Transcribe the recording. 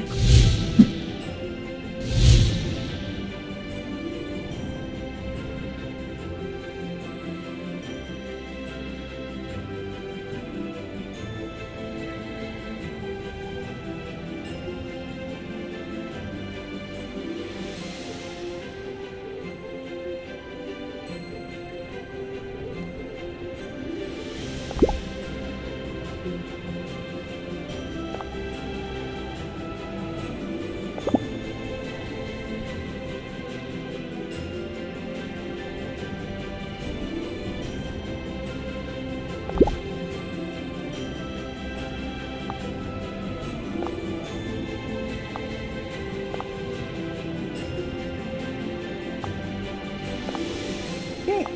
week.